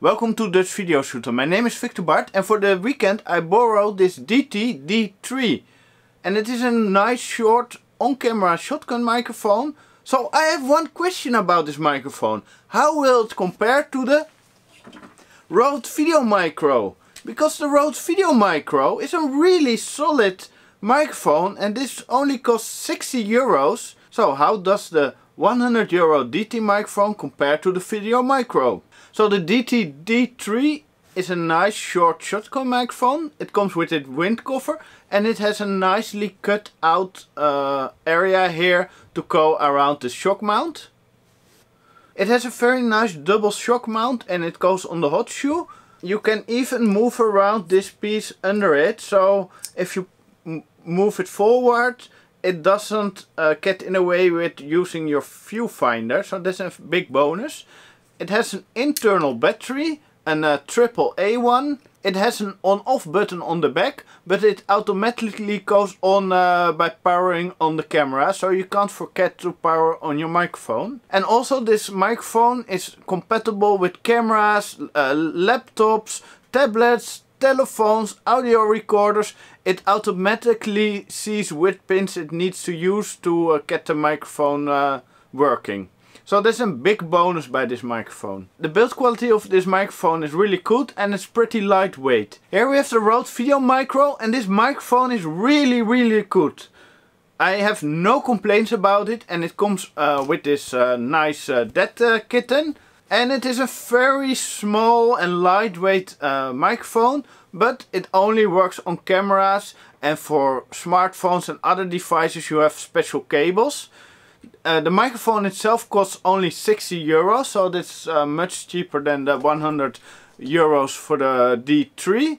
Welcome to Dutch Video Shooter. My name is Victor Bart and for the weekend I borrowed this Deity D3 and it is a nice short on-camera shotgun microphone. So I have one question about this microphone. How will it compare to the Rode Video Micro? Because the Rode Video Micro is a really solid microphone and this only costs 60 euros. So how does the 100 euro Deity microphone compare to the Video Micro. So the Deity D3 is a nice short shotgun microphone. It comes with a wind cover and it has a nicely cut out uh, area here to go around the shock mount. It has a very nice double shock mount and it goes on the hot shoe. You can even move around this piece under it. So if you move it forward it doesn't uh, get in the way with using your viewfinder, so that's a big bonus. It has an internal battery, and a triple A one. It has an on-off button on the back, but it automatically goes on uh, by powering on the camera, so you can't forget to power on your microphone. And also this microphone is compatible with cameras, uh, laptops, tablets, telephones, audio recorders, it automatically sees which pins it needs to use to uh, get the microphone uh, working. So that's a big bonus by this microphone. The build quality of this microphone is really good and it's pretty lightweight. Here we have the Rode Video Micro and this microphone is really really good. I have no complaints about it and it comes uh, with this uh, nice uh, dead uh, kitten and it is a very small and lightweight uh, microphone but it only works on cameras and for smartphones and other devices you have special cables. Uh, the microphone itself costs only 60 euros so that's uh, much cheaper than the 100 euros for the D3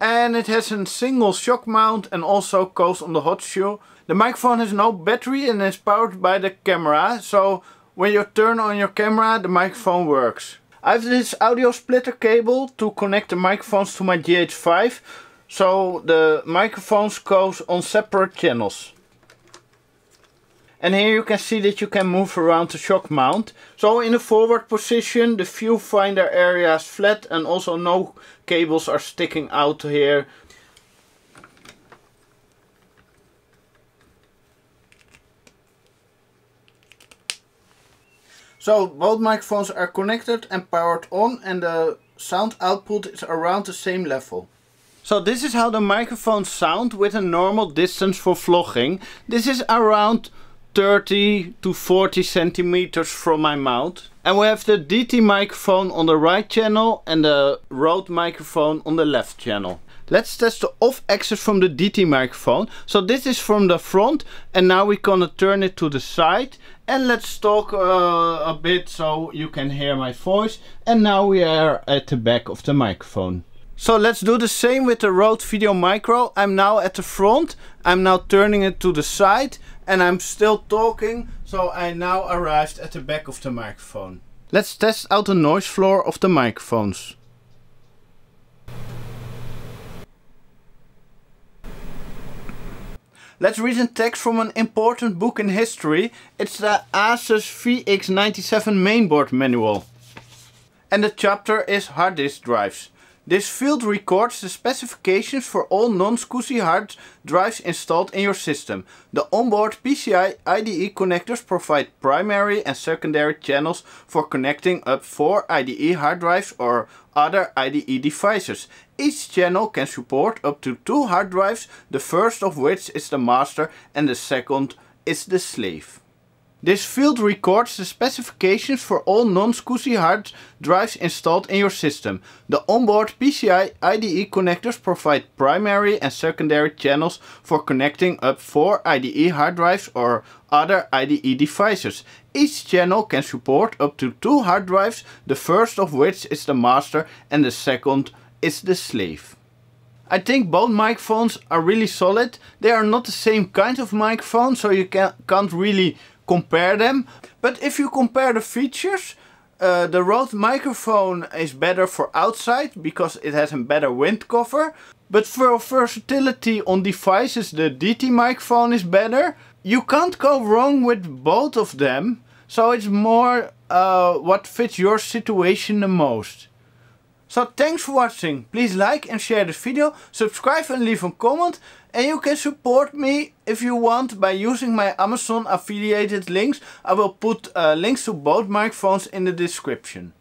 and it has a single shock mount and also goes on the hot shoe. The microphone has no battery and is powered by the camera so when you turn on your camera, the microphone works. I have this audio splitter cable to connect the microphones to my GH5. So the microphones goes on separate channels. And here you can see that you can move around the shock mount. So in the forward position the viewfinder area is flat and also no cables are sticking out here So both microphones are connected and powered on and the sound output is around the same level. So this is how the microphones sound with a normal distance for vlogging. This is around 30 to 40 centimeters from my mouth. And we have the Deity microphone on the right channel and the Rode microphone on the left channel. Let's test the off axis from the Deity microphone. So this is from the front and now we're gonna turn it to the side and let's talk uh, a bit so you can hear my voice and now we are at the back of the microphone. So let's do the same with the Rode Video Micro. I'm now at the front, I'm now turning it to the side and I'm still talking so I now arrived at the back of the microphone. Let's test out the noise floor of the microphones. Let's read a text from an important book in history. It's the Asus VX97 mainboard manual. And the chapter is hard disk drives. This field records the specifications for all non-SCSI hard drives installed in your system. The onboard PCI IDE connectors provide primary and secondary channels for connecting up four IDE hard drives or other IDE devices. Each channel can support up to two hard drives, the first of which is the master and the second is the slave. This field records the specifications for all non-SCSI hard drives installed in your system. The onboard PCI IDE connectors provide primary and secondary channels for connecting up four IDE hard drives or other IDE devices. Each channel can support up to two hard drives, the first of which is the master and the second is the slave. I think both microphones are really solid. They are not the same kind of microphone, so you can, can't really compare them. But if you compare the features, uh, the Rode microphone is better for outside because it has a better wind cover. But for versatility on devices the Deity microphone is better. You can't go wrong with both of them. So it's more uh, what fits your situation the most. So thanks for watching. Please like and share this video, subscribe and leave a comment. And you can support me if you want by using my Amazon affiliated links. I will put uh, links to both microphones in the description.